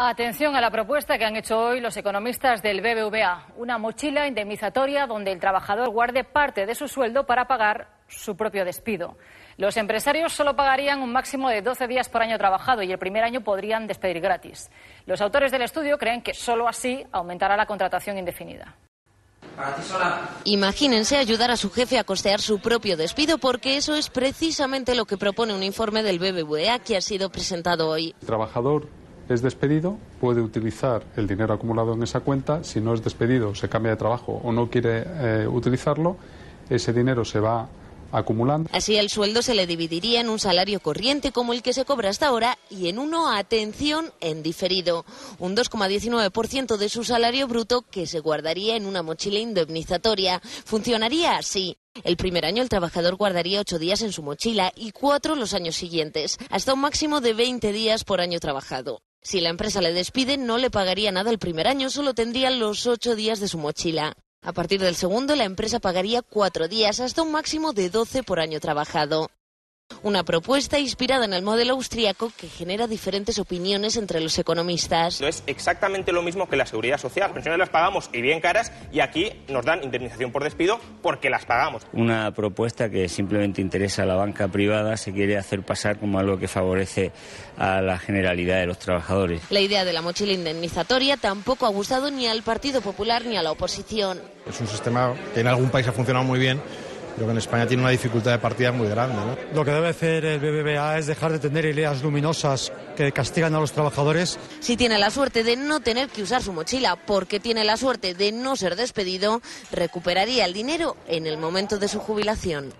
Atención a la propuesta que han hecho hoy los economistas del BBVA, una mochila indemnizatoria donde el trabajador guarde parte de su sueldo para pagar su propio despido. Los empresarios solo pagarían un máximo de 12 días por año trabajado y el primer año podrían despedir gratis. Los autores del estudio creen que solo así aumentará la contratación indefinida. Imagínense ayudar a su jefe a costear su propio despido porque eso es precisamente lo que propone un informe del BBVA que ha sido presentado hoy. El trabajador es despedido, puede utilizar el dinero acumulado en esa cuenta. Si no es despedido, se cambia de trabajo o no quiere eh, utilizarlo, ese dinero se va acumulando. Así el sueldo se le dividiría en un salario corriente como el que se cobra hasta ahora y en uno, atención, en diferido. Un 2,19% de su salario bruto que se guardaría en una mochila indemnizatoria. Funcionaría así. El primer año el trabajador guardaría ocho días en su mochila y cuatro los años siguientes, hasta un máximo de 20 días por año trabajado. Si la empresa le despide, no le pagaría nada el primer año, solo tendría los ocho días de su mochila. A partir del segundo, la empresa pagaría cuatro días, hasta un máximo de doce por año trabajado. Una propuesta inspirada en el modelo austriaco que genera diferentes opiniones entre los economistas. No es exactamente lo mismo que la seguridad social. Las pensiones las pagamos y bien caras y aquí nos dan indemnización por despido porque las pagamos. Una propuesta que simplemente interesa a la banca privada se quiere hacer pasar como algo que favorece a la generalidad de los trabajadores. La idea de la mochila indemnizatoria tampoco ha gustado ni al Partido Popular ni a la oposición. Es un sistema que en algún país ha funcionado muy bien Creo que en España tiene una dificultad de partida muy grande. ¿no? Lo que debe hacer el BBVA es dejar de tener ideas luminosas que castigan a los trabajadores. Si tiene la suerte de no tener que usar su mochila porque tiene la suerte de no ser despedido, recuperaría el dinero en el momento de su jubilación.